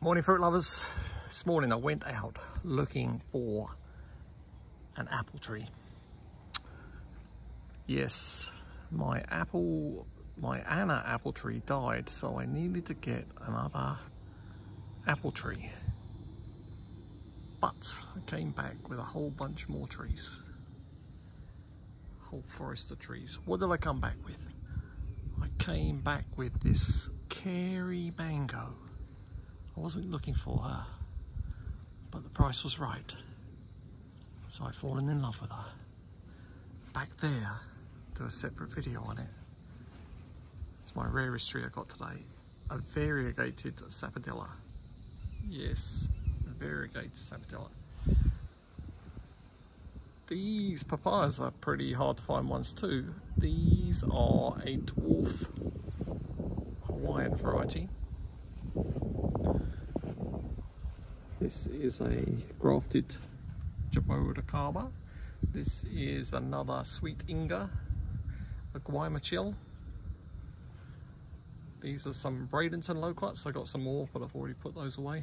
Morning fruit lovers. This morning I went out looking for an apple tree. Yes, my apple, my Anna apple tree died, so I needed to get another apple tree. But I came back with a whole bunch more trees. Whole forest of trees. What did I come back with? I came back with this Carrie Mango. I wasn't looking for her, but the price was right. So I've fallen in love with her. Back there, do a separate video on it. It's my rarest tree I got today. A variegated sapodilla. Yes, variegated sapodilla. These papayas are pretty hard to find ones too. These are a dwarf Hawaiian variety. This is a grafted Jaboticaba. This is another sweet Inga, a Guayamuchil. These are some Bradenton loquats. I got some more, but I've already put those away.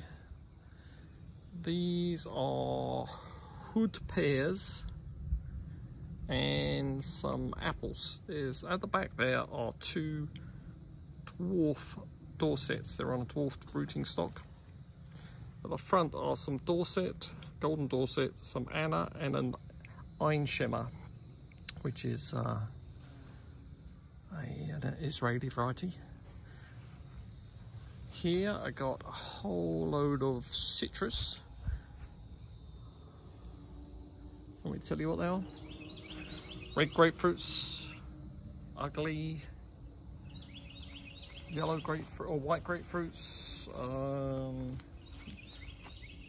These are hood pears and some apples. There's at the back there are two dwarf Dorsetts. They're on a dwarfed rooting stock. At the front are some Dorsett, Golden Dorsett, some Anna and an Ein Shemer, which is uh, a, an Israeli variety. Here I got a whole load of citrus. Let me tell you what they are. Red grapefruits, ugly yellow grapefruit or white grapefruits, um,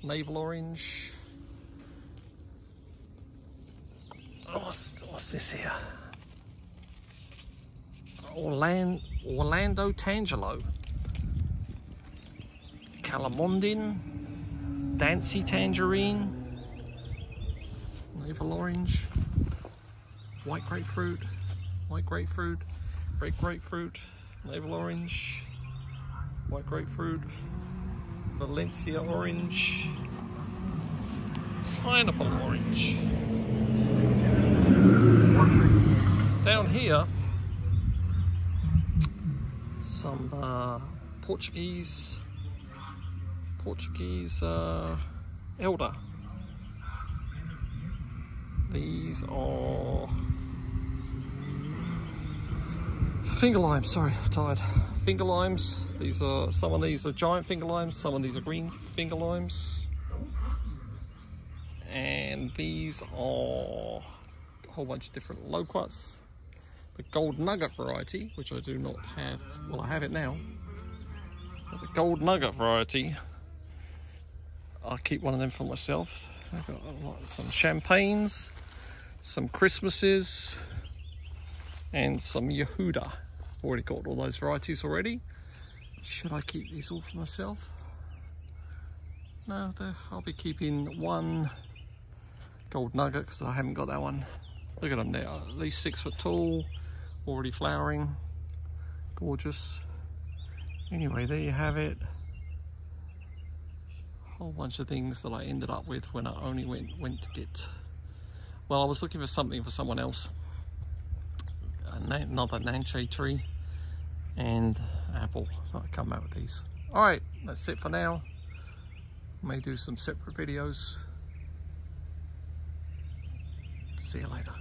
navel orange. Oh, what's, what's this here? Orlando, Orlando Tangelo. Calamondin. Dancy Tangerine. Navel Orange. White Grapefruit. White Grapefruit. Red Grapefruit. Navel Orange. White Grapefruit. Valencia orange, pineapple orange. Down here, some uh, Portuguese, Portuguese uh, elder. These are finger limes, sorry, I'm tired. Finger limes. These are some of these are giant finger limes, some of these are green finger limes. And these are a whole bunch of different loquats. The gold nugget variety, which I do not have, well I have it now. But the gold nugget variety, I'll keep one of them for myself. I've got some champagnes, some Christmases, and some Yehuda already got all those varieties already. Should I keep these all for myself? No, I'll be keeping one gold nugget because I haven't got that one. Look at them there, at least six foot tall, already flowering, gorgeous. Anyway, there you have it. A whole bunch of things that I ended up with when I only went, went to get. Well, I was looking for something for someone else. Another Nanche tree and apple. Come out with these. All right, that's it for now. May do some separate videos. See you later.